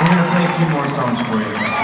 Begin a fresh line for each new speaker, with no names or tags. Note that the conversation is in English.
We're gonna play a few more songs for you.